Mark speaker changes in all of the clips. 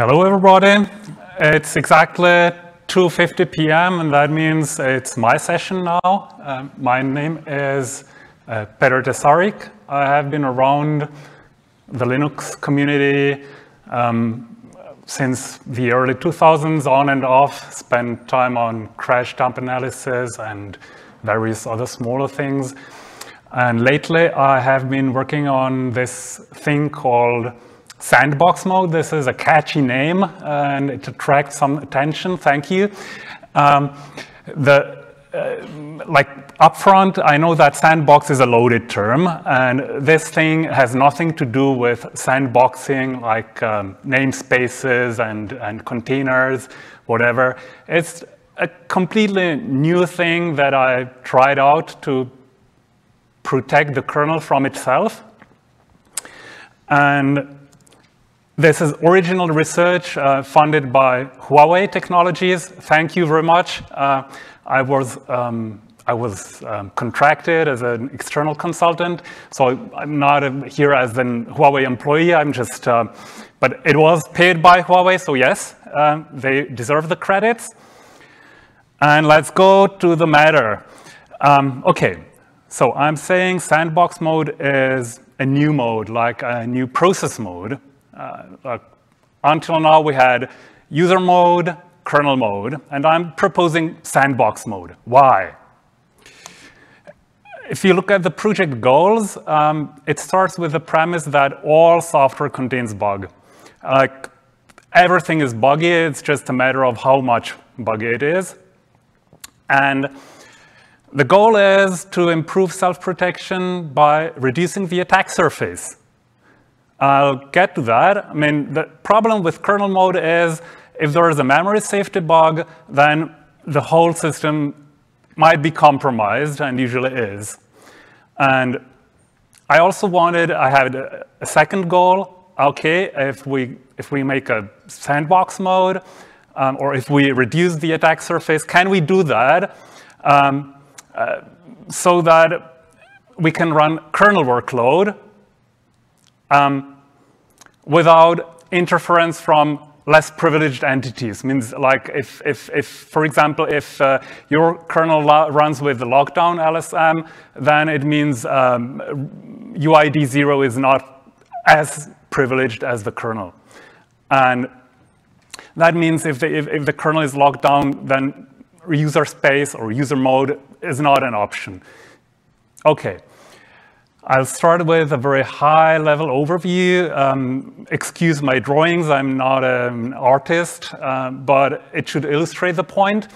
Speaker 1: Hello, everybody. It's exactly 2.50 p.m., and that means it's my session now. Uh, my name is uh, Petr Tesařík. I have been around the Linux community um, since the early 2000s, on and off, spent time on crash dump analysis and various other smaller things. And lately, I have been working on this thing called Sandbox mode. This is a catchy name and it attracts some attention. Thank you. Um, the uh, like upfront, I know that sandbox is a loaded term, and this thing has nothing to do with sandboxing like um, namespaces and, and containers, whatever. It's a completely new thing that I tried out to protect the kernel from itself. And this is original research uh, funded by Huawei Technologies. Thank you very much. Uh, I was, um, I was um, contracted as an external consultant, so I'm not here as an Huawei employee. I'm just, uh, but it was paid by Huawei, so yes, uh, they deserve the credits. And let's go to the matter. Um, okay, so I'm saying sandbox mode is a new mode, like a new process mode. Uh, until now, we had user mode, kernel mode, and I'm proposing sandbox mode. Why? If you look at the project goals, um, it starts with the premise that all software contains bug. Like, everything is buggy, it's just a matter of how much buggy it is. And the goal is to improve self-protection by reducing the attack surface. I'll get to that. I mean, the problem with kernel mode is if there is a memory safety bug, then the whole system might be compromised, and usually is. And I also wanted, I had a, second goal. Okay, if we, if we make a sandbox mode, um, or if we reduce the attack surface, can we do that um, uh, so that we can run kernel workload um, without interference from less privileged entities. Means like if, if, if for example, if uh, your kernel runs with the lockdown LSM, then it means um, UID 0 is not as privileged as the kernel. And that means if the, if, if the kernel is locked down, then user space or user mode is not an option. Okay, I'll start with a very high-level overview. Um, excuse my drawings, I'm not an artist, uh, but it should illustrate the point.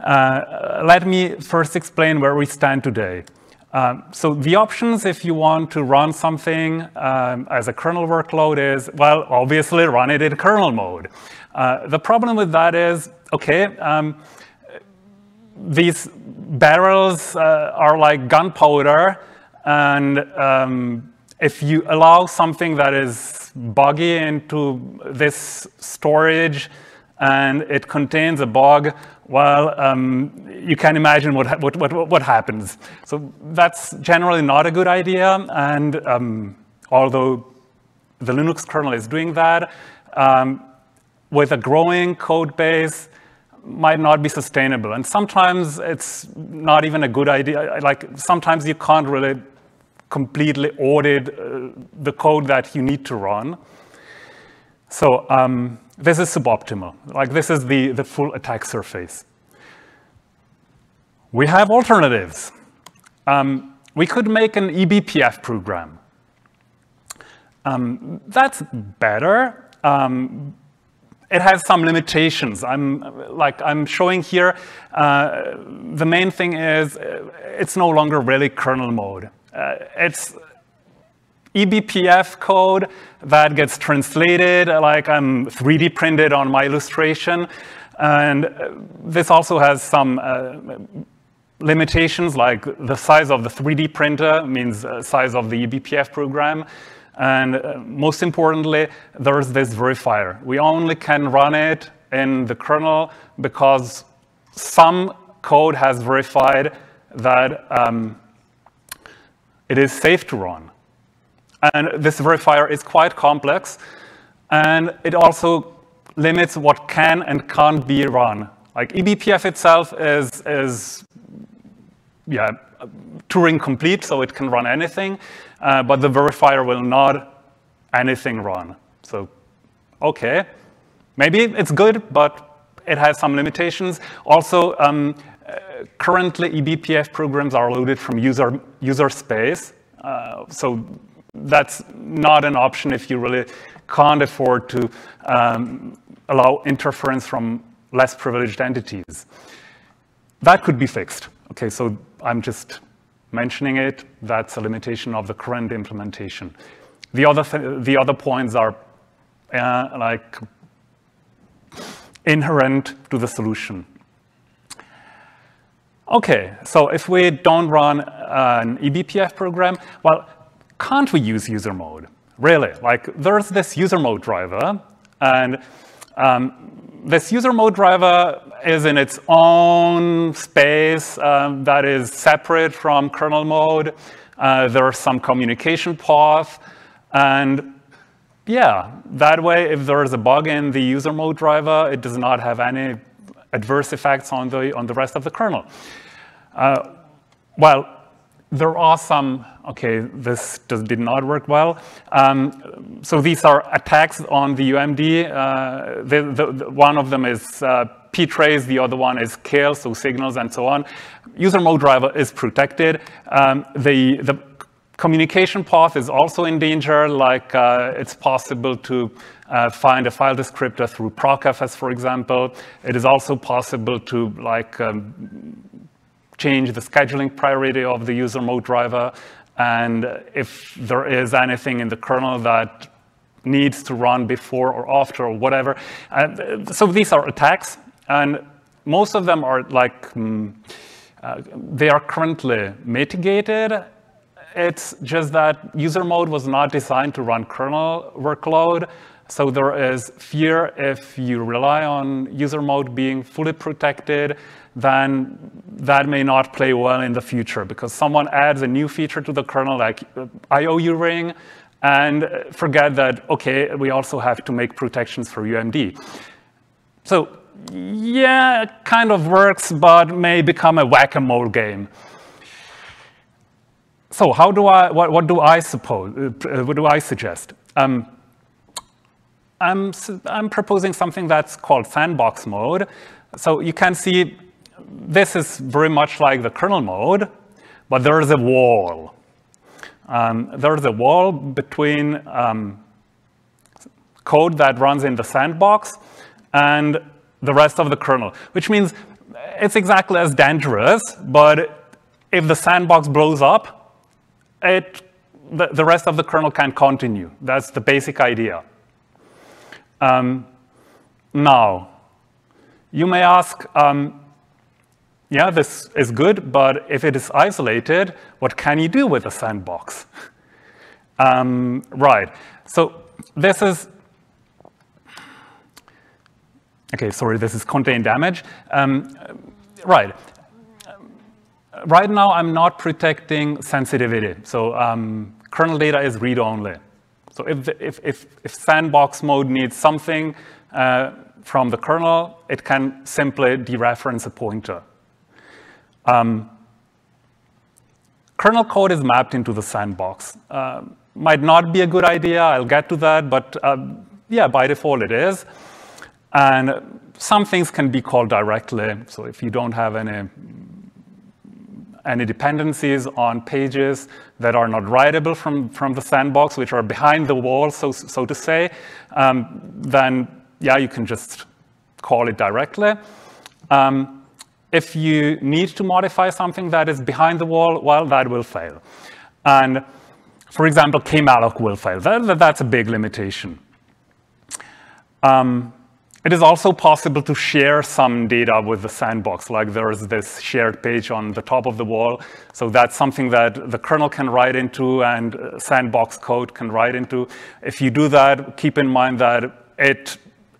Speaker 1: Uh, let me first explain where we stand today. Um, so the options if you want to run something um, as a kernel workload is, well, obviously run it in kernel mode. Uh, the problem with that is, okay, um, these barrels uh, are like gunpowder, and um, if you allow something that is buggy into this storage and it contains a bug, well, um, you can imagine what, what, what, what, happens. So that's generally not a good idea. And um, although the Linux kernel is doing that, um, with a growing code base, might not be sustainable. And sometimes it's not even a good idea. Like sometimes you can't really completely audit uh, the code that you need to run. So um, this is suboptimal. Like this is the, the full attack surface. We have alternatives. Um, we could make an eBPF program. Um, that's better. Um, it has some limitations. I'm like I'm showing here. Uh, the main thing is uh, it's no longer really kernel mode. Uh, it's eBPF code that gets translated, like I'm 3D printed on my illustration. And uh, this also has some uh, limitations, like the size of the 3D printer means the size of the eBPF program. And uh, most importantly, there's this verifier. We only can run it in the kernel because some code has verified that um, it is safe to run. And this verifier is quite complex. And it also limits what can and can't be run. Like eBPF itself is, is yeah, Turing complete, so it can run anything, uh, but the verifier will not anything run. So, okay, maybe it's good, but it has some limitations. Also, um, currently eBPF programs are loaded from user, user space, uh, so that's not an option if you really can't afford to um, allow interference from less privileged entities. That could be fixed. Okay, so I'm just mentioning it. That's a limitation of the current implementation. The other, th the other points are uh, like inherent to the solution. Okay, so if we don't run an eBPF program, well, can't we use user mode? Really, like there's this user mode driver, and um, this user mode driver is in its own space um, that is separate from kernel mode. Uh, there's some communication path, and yeah, that way, if there is a bug in the user mode driver, it does not have any adverse effects on the, on the rest of the kernel. Uh, well, there are some, okay, this does, did not work well. Um, so these are attacks on the UMD. Uh, the, the, the, one of them is uh, ptrace, the other one is kill, so signals and so on. User mode driver is protected. Um, the, the communication path is also in danger, like uh, it's possible to uh, find a file descriptor through procfs, for example. It is also possible to like um, change the scheduling priority of the user mode driver. And if there is anything in the kernel that needs to run before or after or whatever. Uh, so these are attacks, and most of them are like, um, uh, they are currently mitigated. It's just that user mode was not designed to run kernel workload. So there is fear if you rely on user mode being fully protected then that may not play well in the future because someone adds a new feature to the kernel like uh, io_uring and forget that, okay, we also have to make protections for UMD. So yeah, it kind of works, but may become a whack-a-mole game. So how do I, what, what do I suppose, uh, what do I suggest? Um, I'm, I'm proposing something that's called sandbox mode. So you can see this is very much like the kernel mode, but there is a wall. Um, there's a wall between um, code that runs in the sandbox and the rest of the kernel, which means it's exactly as dangerous, but if the sandbox blows up, it, the, the rest of the kernel can continue. That's the basic idea. Um, now, you may ask, um, yeah, this is good, but if it is isolated, what can you do with a sandbox? um, right, so this is, okay, sorry, this is contained damage. Um, right, right now I'm not protecting sensitivity. So um, kernel data is read-only. So if, if, if, if, sandbox mode needs something uh, from the kernel, it can simply dereference a pointer. Um, kernel code is mapped into the sandbox. Uh, might not be a good idea, I'll get to that, but uh, yeah, by default it is. And some things can be called directly. So if you don't have any, any dependencies on pages that are not writable from, from the sandbox, which are behind the wall, so, so to say, um, then yeah, you can just call it directly. Um, if you need to modify something that is behind the wall, well, that will fail. And for example, kmalloc will fail. That, that's a big limitation. Um, it is also possible to share some data with the sandbox, like there is this shared page on the top of the wall. So that's something that the kernel can write into and sandbox code can write into. If you do that, keep in mind that it,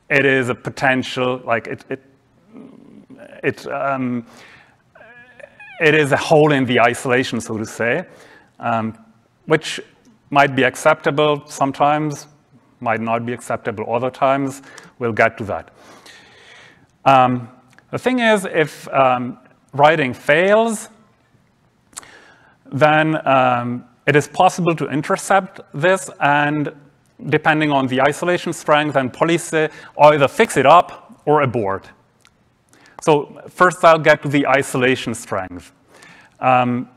Speaker 1: it is a potential, like it, it it, um, it is a hole in the isolation, so to say, um, which might be acceptable sometimes, might not be acceptable other times. We'll get to that. Um, the thing is, if um, writing fails, then um, it is possible to intercept this and depending on the isolation strength and policy, either fix it up or abort. So first I'll get to the isolation strength. Um,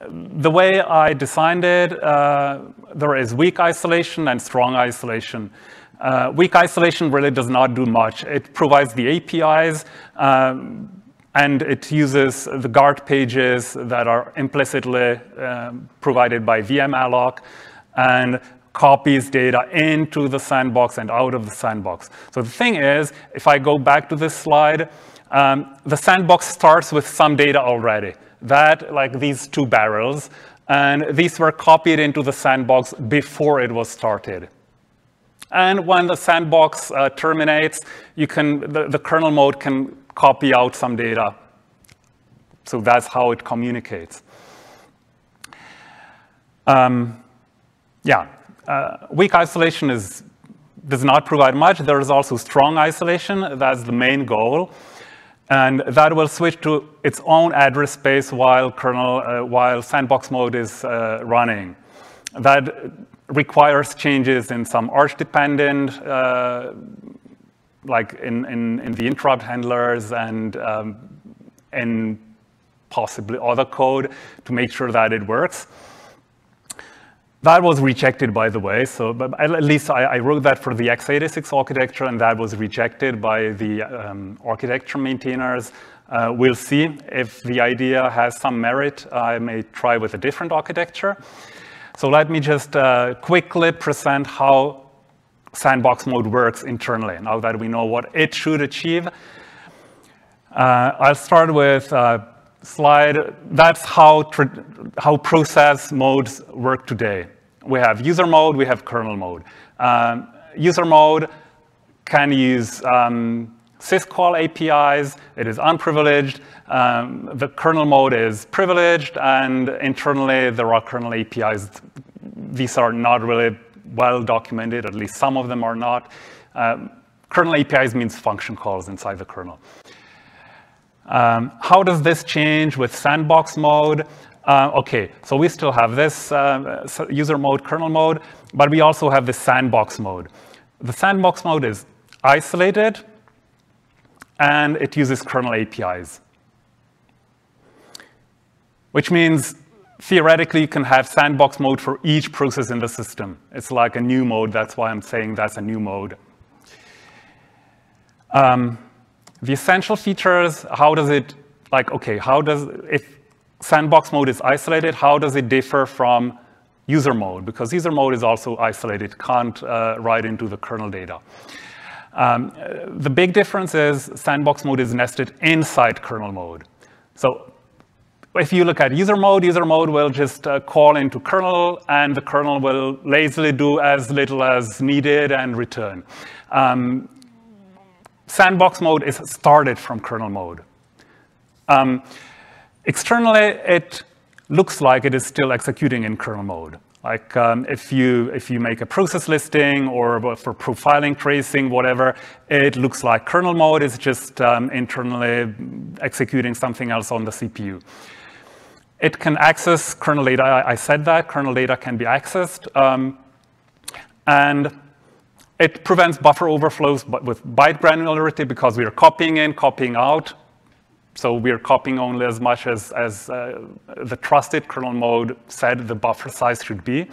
Speaker 1: the way I designed it, uh, there is weak isolation and strong isolation. Uh, weak isolation really does not do much. It provides the APIs, um, and it uses the guard pages that are implicitly um, provided by vmalloc, and copies data into the sandbox and out of the sandbox. So the thing is, if I go back to this slide, um, the sandbox starts with some data already. That, like these two barrels, and these were copied into the sandbox before it was started. And when the sandbox uh, terminates, you can, the, the kernel mode can copy out some data. So that's how it communicates. Um, yeah, uh, weak isolation is, does not provide much. There is also strong isolation. That's the main goal. And that will switch to its own address space while kernel, uh, while sandbox mode is uh, running. That requires changes in some arch dependent, uh, like in, in, in, the interrupt handlers and um, in possibly other code to make sure that it works. That was rejected, by the way. So at least I, I, wrote that for the x86 architecture, and that was rejected by the um, architecture maintainers. Uh, we'll see if the idea has some merit. I may try with a different architecture. So let me just uh, quickly present how sandbox mode works internally, now that we know what it should achieve. Uh, I'll start with a slide. That's how, how process modes work today. We have user mode, we have kernel mode. Um, user mode can use um, syscall APIs, it is unprivileged, um, the kernel mode is privileged, and internally there are kernel APIs. These are not really well documented, at least some of them are not. Um, kernel APIs means function calls inside the kernel. Um, how does this change with sandbox mode? Uh, okay, so we still have this uh, user mode, kernel mode, but we also have the sandbox mode. The sandbox mode is isolated, and it uses kernel APIs which means theoretically you can have sandbox mode for each process in the system. It's like a new mode, that's why I'm saying that's a new mode. Um, the essential features, how does it, like, okay, how does, if sandbox mode is isolated, how does it differ from user mode? Because user mode is also isolated, can't uh, write into the kernel data. Um, the big difference is sandbox mode is nested inside kernel mode. So if you look at user mode, user mode will just uh, call into kernel, and the kernel will lazily do as little as needed and return. Um, sandbox mode is started from kernel mode. Um, externally, it looks like it is still executing in kernel mode. Like um, if, you, if you make a process listing or for profiling, tracing, whatever, it looks like kernel mode is just um, internally executing something else on the CPU. It can access kernel data. I said that. Kernel data can be accessed. Um, and it prevents buffer overflows with byte granularity because we are copying in, copying out. So we are copying only as much as, as uh, the trusted kernel mode said the buffer size should be.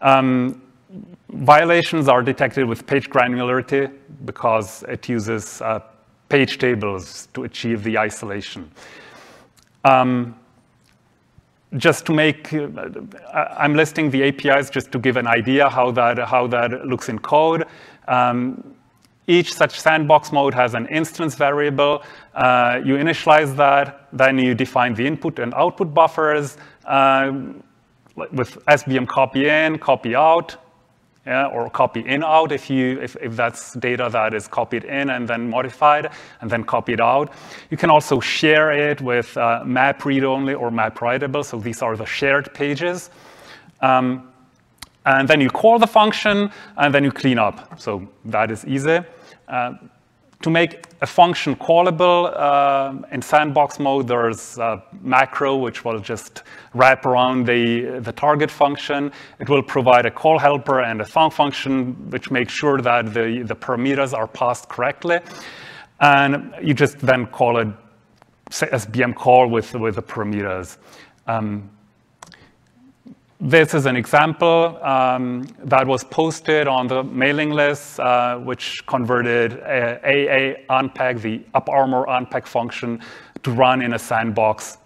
Speaker 1: Um, violations are detected with page granularity because it uses uh, page tables to achieve the isolation. Um, just to make, uh, I'm listing the APIs just to give an idea how that, how that looks in code. Um, each such sandbox mode has an instance variable. Uh, you initialize that, then you define the input and output buffers uh, with SBM copy in, copy out yeah, or copy in out if, you, if, if that's data that is copied in and then modified and then copied out. You can also share it with uh, map read-only or map writable, so these are the shared pages. Um, And then you call the function, and then you clean up. So that is easy. To make a function callable uh, in sandbox mode, there's a macro which will just wrap around the, the target function. It will provide a call helper and a thunk function which makes sure that the, the parameters are passed correctly. And you just then call it say, SBM call with, with the parameters. Um, this is an example um, that was posted on the mailing list, uh, which converted AA unpack, the AppArmor unpack function, to run in a sandbox.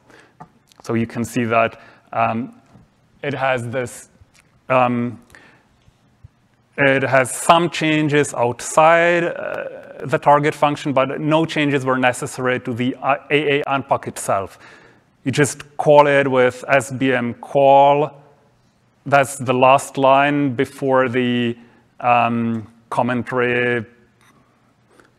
Speaker 1: So you can see that um, it has this, um, it has some changes outside uh, the target function, but no changes were necessary to the AA unpack itself. You just call it with SBM call that's the last line before the um, commentary.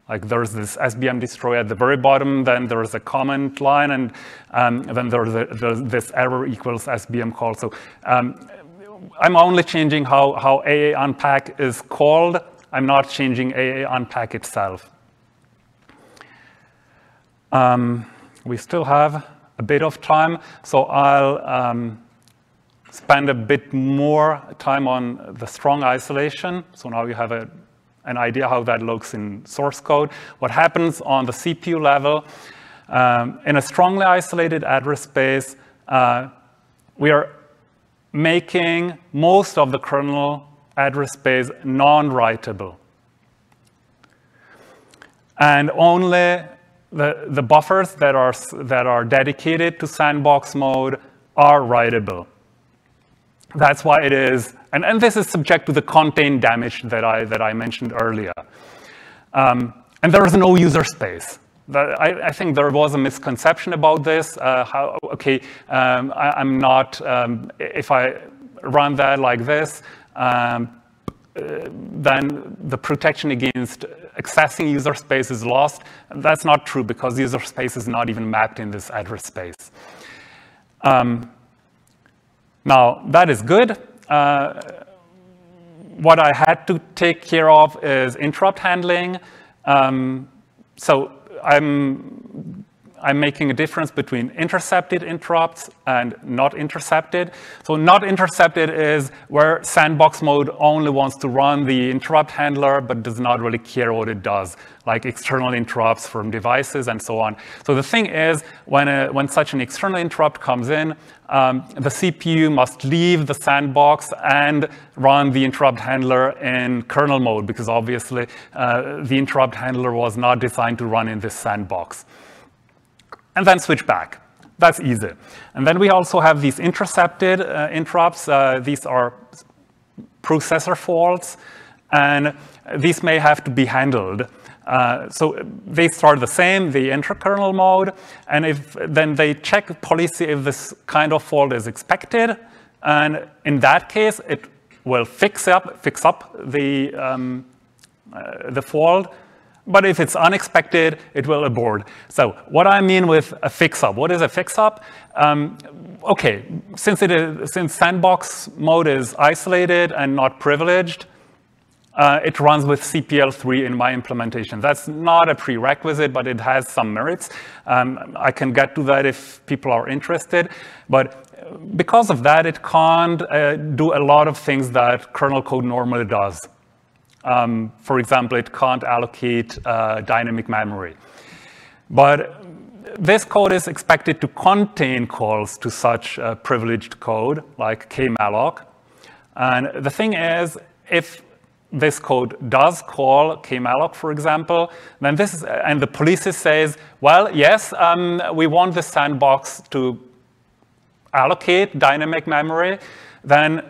Speaker 1: Like there's this SBM destroy at the very bottom, then there's a comment line, and um, then there's, a, there's, this error equals SBM call. So um, I'm only changing how, how AA unpack is called. I'm not changing AA unpack itself. Um, we still have a bit of time, so I'll um, spend a bit more time on the strong isolation. So now you have a, an idea how that looks in source code. What happens on the CPU level, um, in a strongly isolated address space, uh, we are making most of the kernel address space non-writable. And only the, the buffers that are, that are dedicated to sandbox mode are writable. That's why it is, and, and this is subject to the contain damage that I, that I mentioned earlier. Um, and there is no user space. I, I, think there was a misconception about this. Uh, how, okay, um, I, am not, um, if I run that like this, um, uh, then the protection against accessing user space is lost. That's not true because user space is not even mapped in this address space. Um, now, that is good. Uh, what I had to take care of is interrupt handling. Um, so I'm, I'm making a difference between intercepted interrupts and not intercepted. So not intercepted is where sandbox mode only wants to run the interrupt handler, but does not really care what it does, like external interrupts from devices and so on. So the thing is, when, a, when such an external interrupt comes in, um, the CPU must leave the sandbox and run the interrupt handler in kernel mode, because obviously uh, the interrupt handler was not designed to run in this sandbox. And then switch back. That's easy. And then we also have these intercepted uh, interrupts. Uh, these are processor faults, and these may have to be handled. Uh, so they start the same, the enter kernel mode, and if then they check policy if this kind of fault is expected, and in that case, it will fix up, fix up the, um, uh, the fault, but if it's unexpected, it will abort. So what I mean with a fix-up, what is a fix-up? Um, okay, since, it is, since sandbox mode is isolated and not privileged, uh, it runs with CPL3 in my implementation. That's not a prerequisite, but it has some merits. Um, I can get to that if people are interested. But because of that, it can't uh, do a lot of things that kernel code normally does. Um, for example, it can't allocate uh, dynamic memory. But this code is expected to contain calls to such uh, privileged code, like kmalloc. And the thing is, if this code does call kmalloc, for example, then this is, and the police says, well, yes, um, we want the sandbox to allocate dynamic memory, then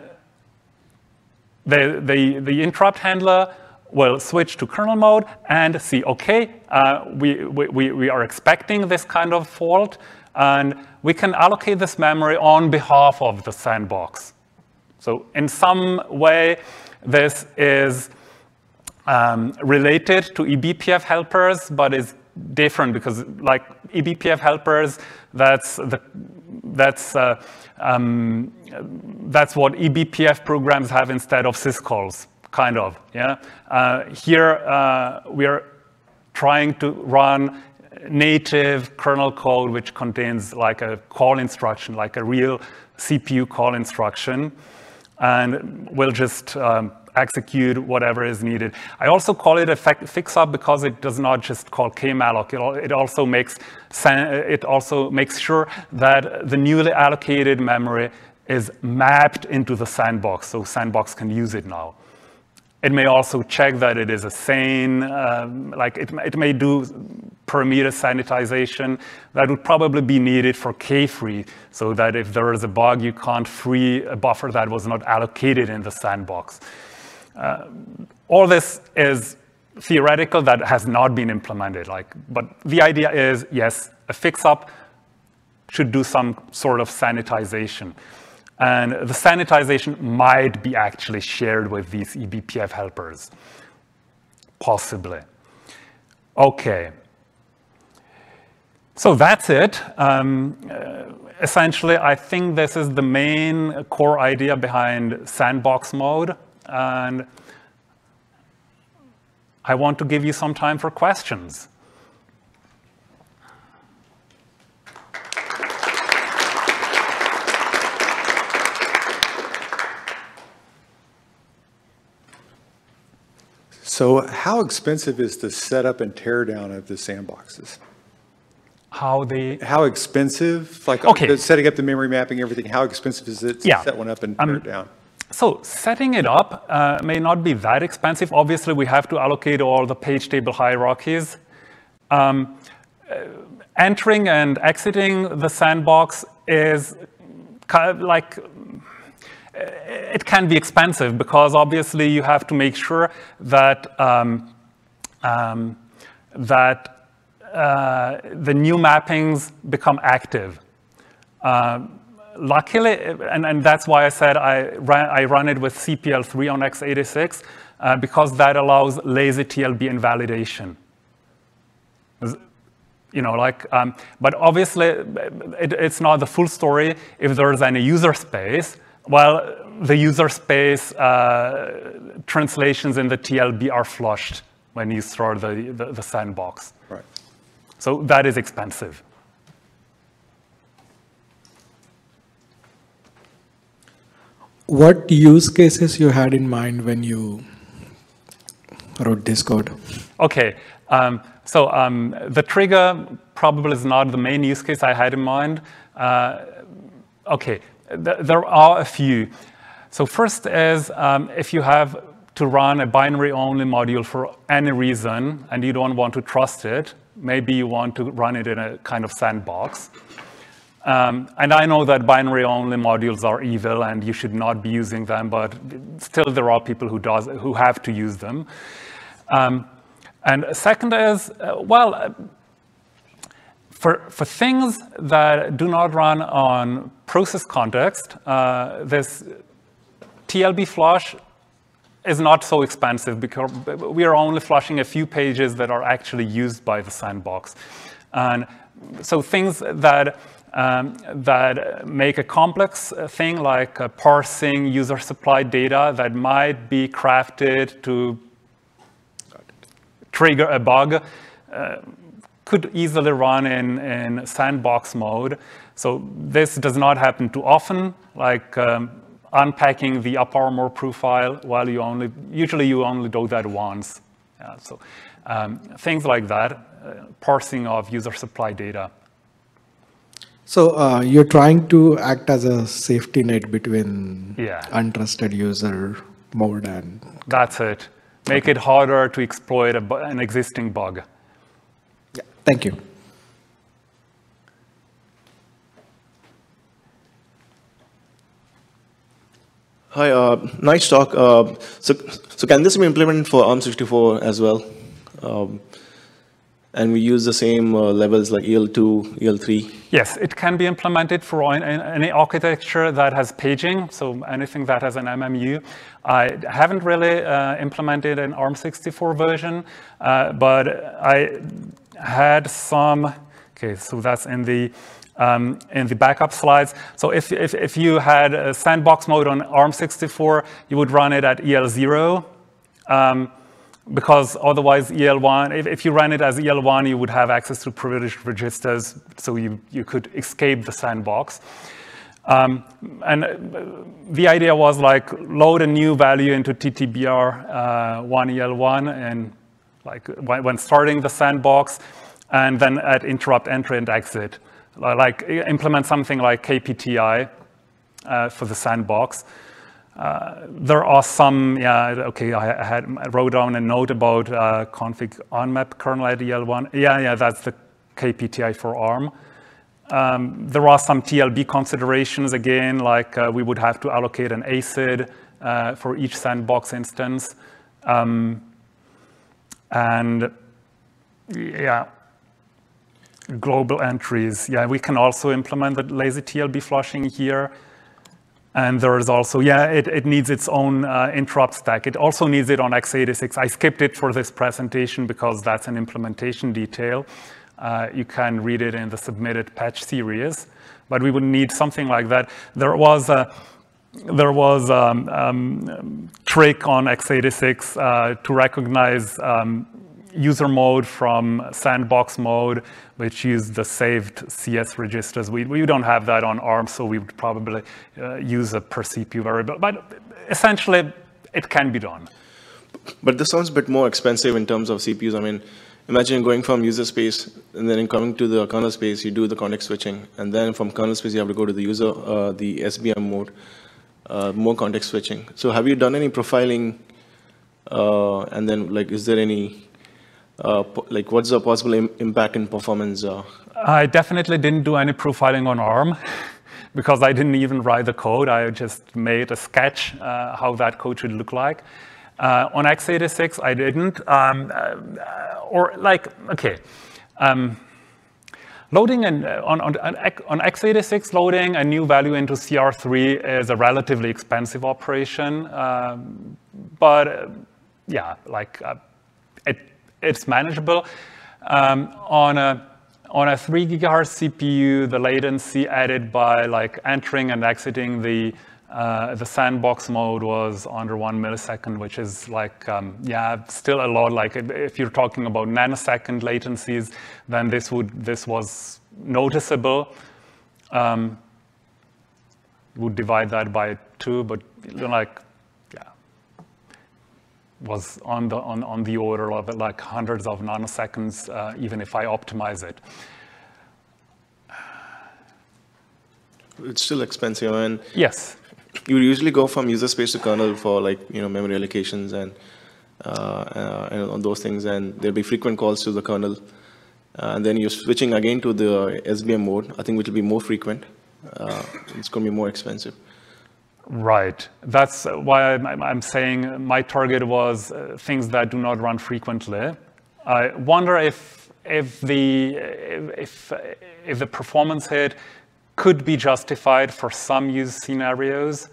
Speaker 1: the, the, the interrupt handler will switch to kernel mode and see, okay, uh, we, we, we are expecting this kind of fault, and we can allocate this memory on behalf of the sandbox. So in some way, this is um, related to eBPF helpers, but is different because like eBPF helpers, that's the, that's, uh, um, that's what eBPF programs have instead of syscalls, kind of. Yeah. Uh, here uh, we are trying to run native kernel code which contains like a call instruction, like a real CPU call instruction, and we'll just um, execute whatever is needed. I also call it a fix-up because it does not just call kmalloc. It, it also makes it also makes sure that the newly allocated memory is mapped into the sandbox, so sandbox can use it now. It may also check that it is a sane, um, like it, it may do parameter sanitization that would probably be needed for kfree, so that if there is a bug, you can't free a buffer that was not allocated in the sandbox. Uh, all this is theoretical that has not been implemented. Like, but the idea is, yes, a fix-up should do some sort of sanitization. And the sanitization might be actually shared with these eBPF helpers, possibly. Okay. So that's it. Um, uh, essentially, I think this is the main core idea behind sandbox mode. And I want to give you some time for questions.
Speaker 2: So how expensive is the setup and teardown of the sandboxes?
Speaker 1: How the
Speaker 2: How expensive, like okay. setting up the memory mapping, everything, how expensive is it to yeah. set one up and tear um, it down?
Speaker 1: So setting it up uh, may not be that expensive. Obviously, we have to allocate all the page table hierarchies. Um, uh, entering and exiting the sandbox is kind of like it can be expensive because obviously you have to make sure that um, um, that uh, the new mappings become active. Uh, luckily, and, and that's why I said I, I run it with CPL3 on x86, uh, because that allows lazy TLB invalidation. You know, like, um, but obviously, it, it's not the full story. If there's any user space, well, the user space uh, translations in the TLB are flushed when you start the, the, the sandbox.
Speaker 2: Right.
Speaker 1: So that is expensive.
Speaker 3: What use cases you had in mind when you wrote this code?
Speaker 1: Okay, um, so um, the trigger probably is not the main use case I had in mind. Uh, okay, th there are a few. So first is um, if you have to run a binary-only module for any reason and you don't want to trust it, maybe you want to run it in a kind of sandbox. Um, and I know that binary-only modules are evil and you should not be using them, but still there are people who, does, who have to use them. Um, and second is, uh, well, for, for things that do not run on process context, uh, this TLB flush is not so expensive because we are only flushing a few pages that are actually used by the sandbox. And so things that um, that make a complex thing like uh, parsing user-supplied data that might be crafted to trigger a bug uh, could easily run in, in sandbox mode. So this does not happen too often, like um, unpacking the AppArmor profile while you only, usually you only do that once. Yeah, so um, things like that, uh, parsing of user supply data.
Speaker 3: So uh, you're trying to act as a safety net between
Speaker 1: yeah.
Speaker 3: untrusted user mode and...
Speaker 1: That's it. Make okay. it harder to exploit a, an existing bug.
Speaker 3: Yeah. Thank you.
Speaker 4: Hi, uh, nice talk. Uh, so, so can this be implemented for ARM64 as well? Um, and we use the same uh, levels like EL2, EL3?
Speaker 1: Yes, it can be implemented for any architecture that has paging, so anything that has an MMU. I haven't really uh, implemented an ARM64 version, uh, but I had some, okay, so that's in the um, in the backup slides. So if, if, if you had a sandbox mode on ARM64, you would run it at EL0. Um, because otherwise EL1, if, if, you ran it as EL1, you would have access to privileged registers, so you, you could escape the sandbox. Um, and the idea was like load a new value into TTBR uh, 1EL1 and like when starting the sandbox, and then at interrupt entry and exit, like implement something like KPTI uh, for the sandbox. Uh, there are some, yeah, okay, I, had, I wrote down a note about uh, config unmap kernel at EL1. Yeah, yeah, that's the KPTI for ARM. Um, there are some TLB considerations, again, like uh, we would have to allocate an ASID uh, for each sandbox instance. Um, and yeah, global entries. Yeah, we can also implement the lazy TLB flushing here. And there is also, yeah, it, it needs its own uh, interrupt stack. It also needs it on x86. I skipped it for this presentation because that's an implementation detail. Uh, you can read it in the submitted patch series, but we would need something like that. There was a, there was a um, um, trick on x86 uh, to recognize um, user mode from sandbox mode, which used the saved CS registers. We, we don't have that on ARM, so we would probably uh, use a per CPU variable. But essentially, it can be done.
Speaker 4: But this sounds a bit more expensive in terms of CPUs. I mean, imagine going from user space and then coming to the kernel space, you do the context switching, and then from kernel space you have to go to the user, uh, the SBM mode, uh, more context switching. So have you done any profiling, uh, and then like is there any, uh, like what's the possible Im impact in performance? Uh?
Speaker 1: I definitely didn't do any profiling on ARM. because I didn't even write the code, I just made a sketch uh, how that code should look like. Uh, on x86, I didn't. Um, or like, okay. Um, loading an, on, on, on x86, loading a new value into CR3 is a relatively expensive operation. Um, but uh, yeah, like uh, it, it's manageable. Um, on a on a 3 gigahertz CPU, the latency added by like entering and exiting the uh, the sandbox mode was under one millisecond, which is like, um, yeah, still a lot. Like if you're talking about nanosecond latencies, then this would this was noticeable. Um, would divide that by two, but like, yeah, was on the on on the order of like hundreds of nanoseconds, uh, even if I optimize it.
Speaker 4: It's still expensive, and
Speaker 1: yes,
Speaker 4: you usually go from user space to kernel for like you know memory allocations and uh, uh, and on those things, and there'll be frequent calls to the kernel, uh, and then you're switching again to the SBM mode. I think which will be more frequent. Uh, it's going to be more expensive.
Speaker 1: Right. That's why I'm, I'm saying my target was uh, things that do not run frequently. I wonder if if the if if the performance hit could be justified for some use scenarios.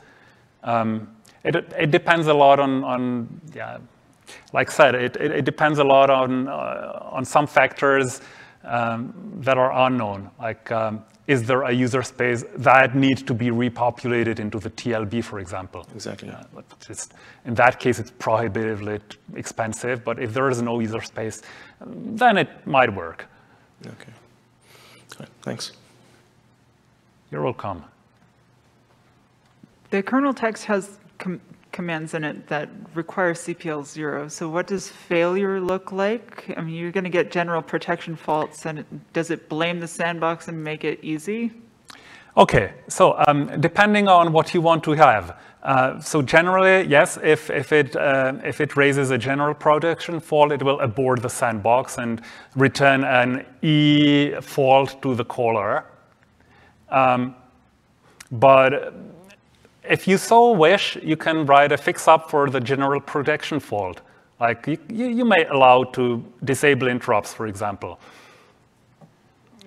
Speaker 1: Um, it, it depends a lot on, on yeah, like I said, it, it, it depends a lot on, uh, on some factors um, that are unknown, like um, is there a user space that needs to be repopulated into the TLB, for example?
Speaker 4: Exactly. Yeah,
Speaker 1: just, in that case, it's prohibitively expensive, but if there is no user space, then it might work.
Speaker 4: Okay. Right. Thanks.
Speaker 1: You're welcome.
Speaker 5: The kernel text has com commands in it that require CPL zero. So what does failure look like? I mean, you're going to get general protection faults, and it, does it blame the sandbox and make it easy?
Speaker 1: Okay, so um, depending on what you want to have. Uh, so generally, yes, if, if, it, uh, if it raises a general protection fault, it will abort the sandbox and return an E fault to the caller. Um, but if you so wish, you can write a fix-up for the general protection fault. Like you, you may allow to disable interrupts, for example.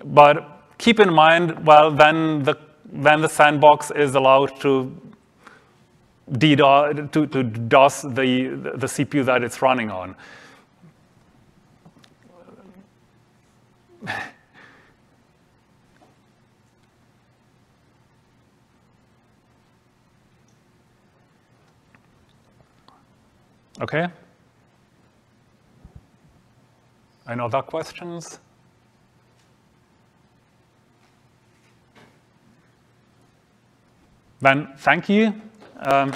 Speaker 1: But keep in mind, well, then the, then the sandbox is allowed to to, to DOS the, the CPU that it's running on. Okay? Any other questions? Then thank you. Um,